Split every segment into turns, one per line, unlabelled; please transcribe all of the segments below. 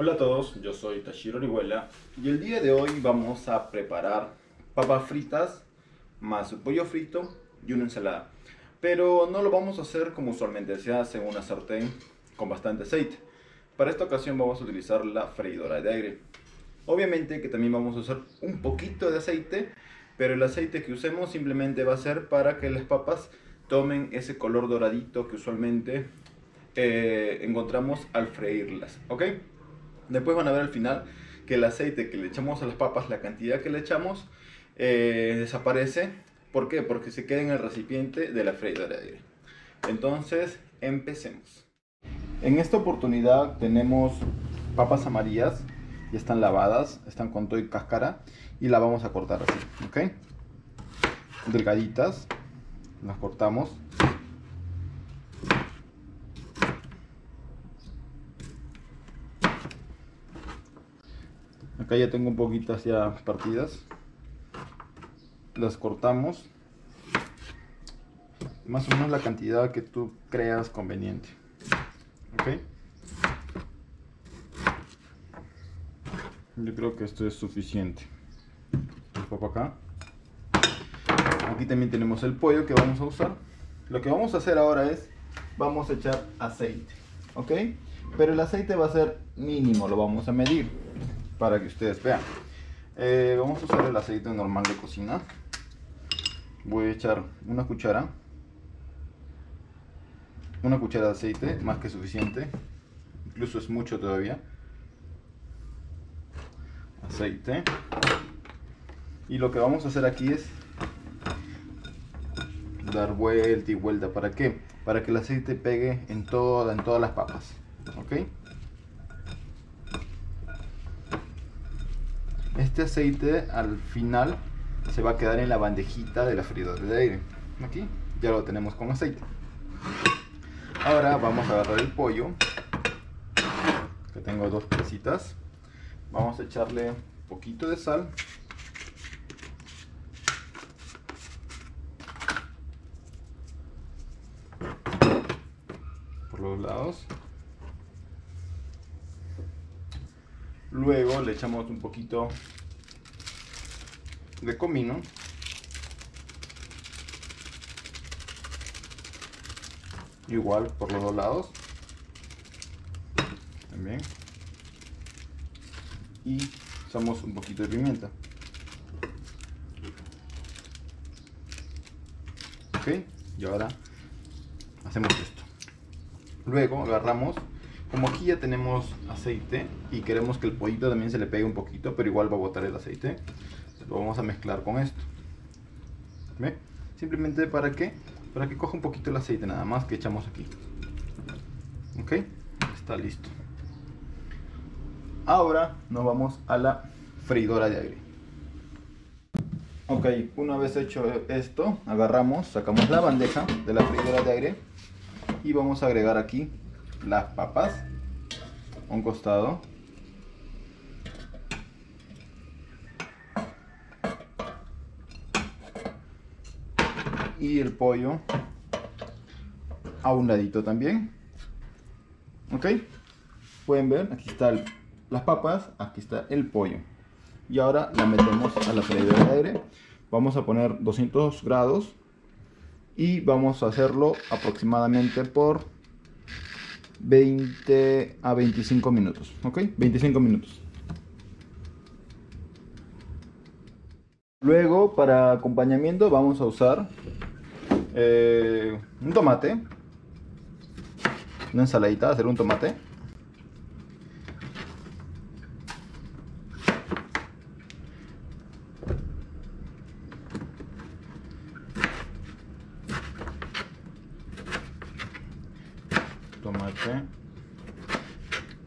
Hola a todos, yo soy Tashiro Orihuela y el día de hoy vamos a preparar papas fritas más pollo frito y una ensalada. Pero no lo vamos a hacer como usualmente se hace en una sartén con bastante aceite. Para esta ocasión vamos a utilizar la freidora de aire. Obviamente que también vamos a usar un poquito de aceite, pero el aceite que usemos simplemente va a ser para que las papas tomen ese color doradito que usualmente eh, encontramos al freírlas, ¿ok? Después van a ver al final que el aceite que le echamos a las papas, la cantidad que le echamos, eh, desaparece. ¿Por qué? Porque se queda en el recipiente de la freidora de aire. Entonces, empecemos. En esta oportunidad tenemos papas amarillas, ya están lavadas, están con todo y cáscara y la vamos a cortar así, ¿ok? Delgaditas, las cortamos. Acá ya tengo un poquitas ya partidas. Las cortamos. Más o menos la cantidad que tú creas conveniente. ¿Ok? Yo creo que esto es suficiente. Un poco acá. Aquí también tenemos el pollo que vamos a usar. Lo que vamos a hacer ahora es, vamos a echar aceite. ¿Ok? Pero el aceite va a ser mínimo, lo vamos a medir para que ustedes vean. Eh, vamos a usar el aceite normal de cocina. Voy a echar una cuchara. Una cuchara de aceite, más que suficiente. Incluso es mucho todavía. Aceite. Y lo que vamos a hacer aquí es dar vuelta y vuelta. ¿Para qué? Para que el aceite pegue en, toda, en todas las papas. ¿Ok? Este aceite al final se va a quedar en la bandejita de la freidora de aire. Aquí ya lo tenemos con aceite. Ahora vamos a agarrar el pollo. Que tengo dos piecitas. Vamos a echarle un poquito de sal. Por los lados. Luego le echamos un poquito de comino. Igual por los dos lados. También. Y usamos un poquito de pimienta. Ok, y ahora hacemos esto. Luego agarramos como aquí ya tenemos aceite y queremos que el pollito también se le pegue un poquito, pero igual va a botar el aceite, lo vamos a mezclar con esto. ¿Ve? Simplemente para que, para que coja un poquito el aceite nada más que echamos aquí. ¿Ok? Está listo. Ahora nos vamos a la freidora de aire. Ok, una vez hecho esto, agarramos, sacamos la bandeja de la freidora de aire y vamos a agregar aquí las papas a un costado. Y el pollo a un ladito también. Ok pueden ver aquí están las papas aquí está el pollo. Y ahora la metemos a la freidora de aire. Vamos a poner 200 grados y vamos a hacerlo aproximadamente por 20 a 25 minutos, ¿ok? 25 minutos. Luego, para acompañamiento, vamos a usar eh, un tomate, una ensaladita, hacer un tomate. tomate.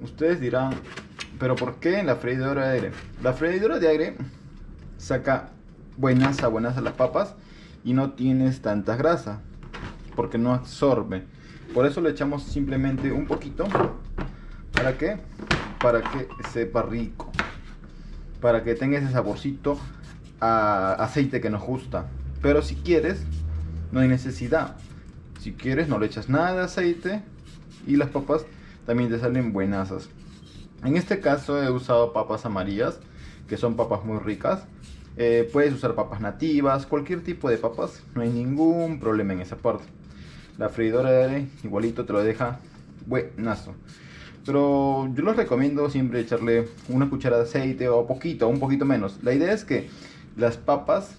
Ustedes dirán, pero ¿por qué en la freidora de aire? La freidora de aire saca buenas a buenas a las papas y no tienes tanta grasa porque no absorbe. Por eso le echamos simplemente un poquito. ¿Para qué? Para que sepa rico. Para que tenga ese saborcito a aceite que nos gusta. Pero si quieres, no hay necesidad. Si quieres, no le echas nada de aceite y las papas también te salen buenasas. En este caso he usado papas amarillas, que son papas muy ricas. Eh, puedes usar papas nativas, cualquier tipo de papas, no hay ningún problema en esa parte. La freidora de aire igualito te lo deja buenazo. Pero yo les recomiendo siempre echarle una cuchara de aceite o poquito, un poquito menos. La idea es que las papas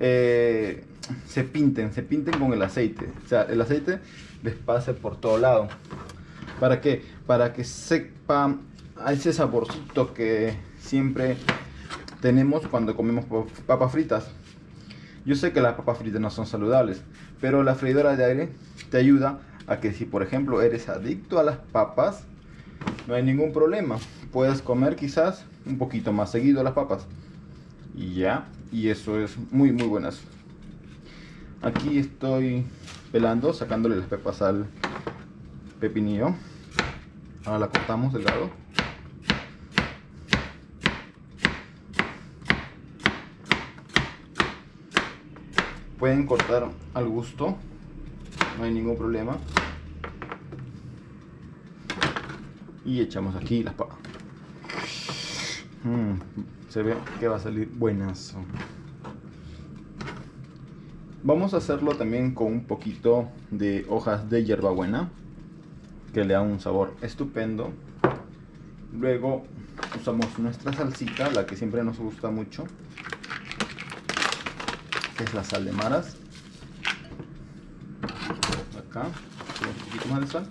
eh, se pinten, se pinten con el aceite. O sea, el aceite les pase por todo lado. ¿Para qué? Para que sepa ese saborcito que siempre tenemos cuando comemos papas fritas. Yo sé que las papas fritas no son saludables, pero la freidora de aire te ayuda a que si por ejemplo eres adicto a las papas, no hay ningún problema. Puedes comer quizás un poquito más seguido las papas. Y ya, y eso es muy muy buenas. Aquí estoy pelando, sacándole las pepas al pepinillo. Ahora la cortamos del lado. Pueden cortar al gusto, no hay ningún problema. Y echamos aquí las papas. Mm, se ve que va a salir buenazo. Vamos a hacerlo también con un poquito de hojas de hierbabuena que le da un sabor estupendo. Luego usamos nuestra salsita, la que siempre nos gusta mucho, que es la sal de maras. Acá, un poquito más de sal.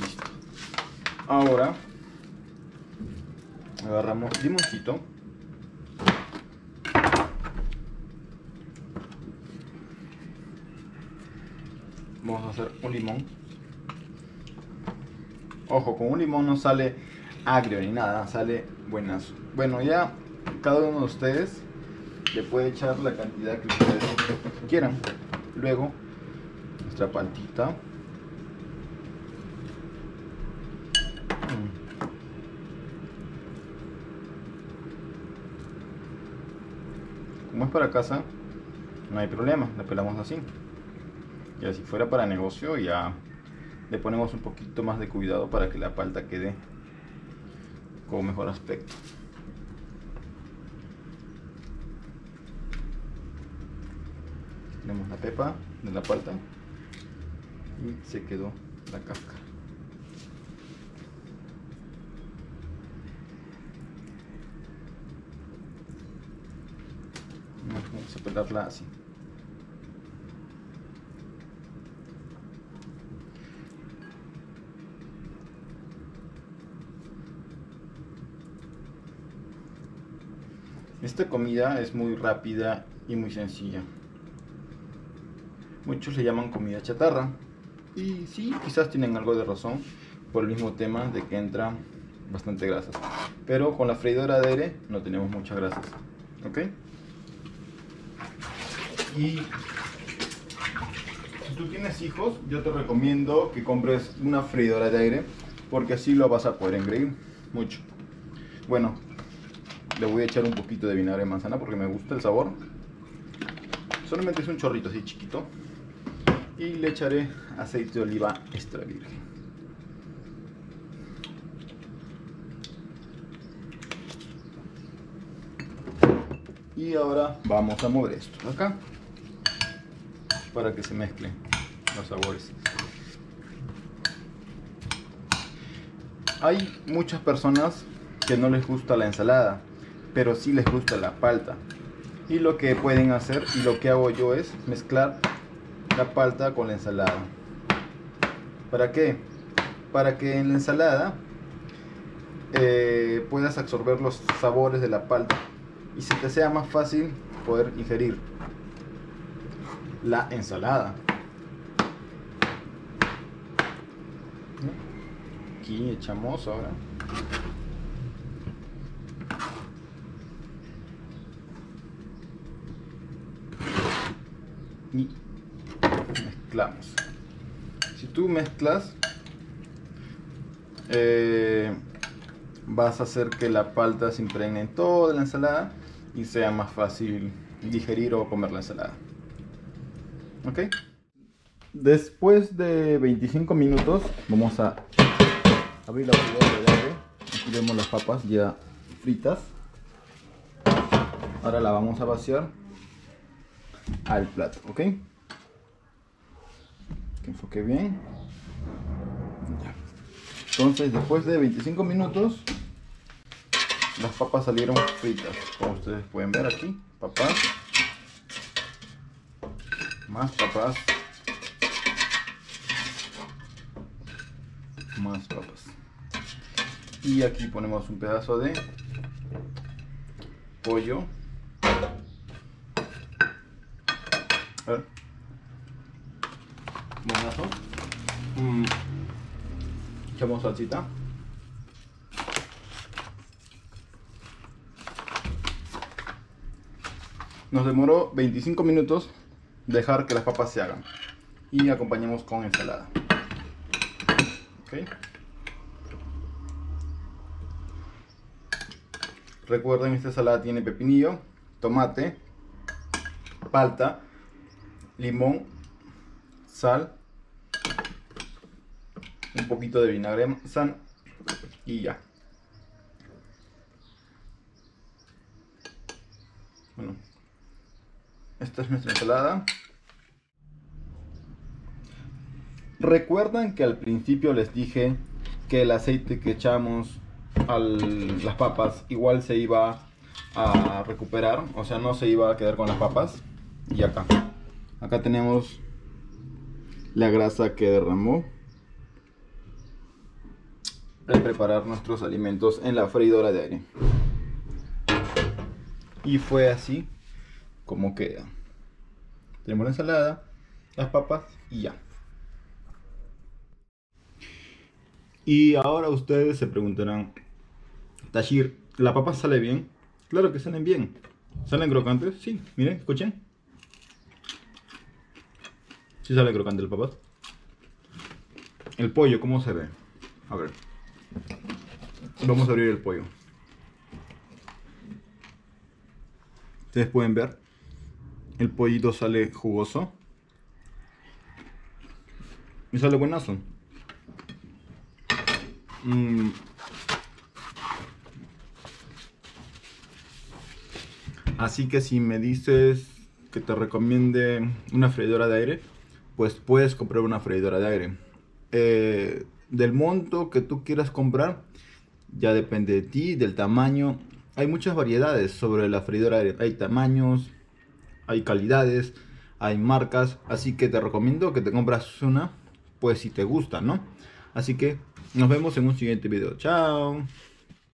Listo. Ahora agarramos limoncito. Vamos a hacer un limón. Ojo, con un limón no sale agrio ni nada, sale buenazo. Bueno, ya cada uno de ustedes le puede echar la cantidad que ustedes quieran. Luego, nuestra paltita. Como es para casa, no hay problema, la pelamos así. Ya si fuera para negocio ya le ponemos un poquito más de cuidado para que la palta quede con mejor aspecto. Tenemos la pepa de la palta y se quedó la cáscara. Vamos a pelarla así. Esta comida es muy rápida y muy sencilla. Muchos le llaman comida chatarra. Y sí, quizás tienen algo de razón por el mismo tema de que entra bastante grasas. Pero con la freidora de aire no tenemos muchas grasas. ¿Ok? Y si tú tienes hijos, yo te recomiendo que compres una freidora de aire porque así lo vas a poder engreír mucho. Bueno, le voy a echar un poquito de vinagre de manzana porque me gusta el sabor. Solamente es un chorrito así chiquito. Y le echaré aceite de oliva extra virgen. Y ahora vamos a mover esto acá para que se mezclen los sabores. Hay muchas personas que no les gusta la ensalada pero sí les gusta la palta. Y lo que pueden hacer y lo que hago yo es mezclar la palta con la ensalada. ¿Para qué? Para que en la ensalada eh, puedas absorber los sabores de la palta y se te sea más fácil poder ingerir la ensalada. Aquí echamos ahora y mezclamos. Si tú mezclas, eh, vas a hacer que la palta se impregne en toda la ensalada y sea más fácil digerir o comer la ensalada. ¿Ok? Después de 25 minutos vamos a abrir la freidora de aire. Aquí vemos las papas ya fritas. Ahora la vamos a vaciar al plato, ¿ok? Que enfoque bien. Ya. Entonces, después de 25 minutos, las papas salieron fritas. Como ustedes pueden ver aquí, papas. Más papas. Más papas. Y aquí ponemos un pedazo de pollo. Ver. Buenazo. Mm. Echamos salsita. Nos demoró 25 minutos dejar que las papas se hagan. Y acompañamos con ensalada. Okay. Recuerden, esta ensalada tiene pepinillo, tomate, palta, limón, sal, un poquito de vinagre san y ya. Bueno, esta es nuestra ensalada. Recuerdan que al principio les dije que el aceite que echamos a las papas igual se iba a recuperar, o sea, no se iba a quedar con las papas. Y acá, acá tenemos la grasa que derramó al preparar nuestros alimentos en la freidora de aire. Y fue así como queda. Tenemos la ensalada, las papas y ya. Y ahora ustedes se preguntarán, Tashir, ¿la papa sale bien? Claro que salen bien. ¿Salen crocantes? Sí, miren, escuchen. Sí sale crocante el papas. El pollo, ¿cómo se ve? A ver. Vamos a abrir el pollo. Ustedes pueden ver. El pollito sale jugoso. Y sale buenazo. Mm. Así que si me dices que te recomiende una freidora de aire, pues puedes comprar una freidora de aire. Eh, del monto que tú quieras comprar, ya depende de ti, del tamaño. Hay muchas variedades sobre la freidora de aire. Hay tamaños, hay calidades, hay marcas. Así que te recomiendo que te compras una, pues si te gusta, ¿no? Así que nos vemos en un siguiente video. Chao.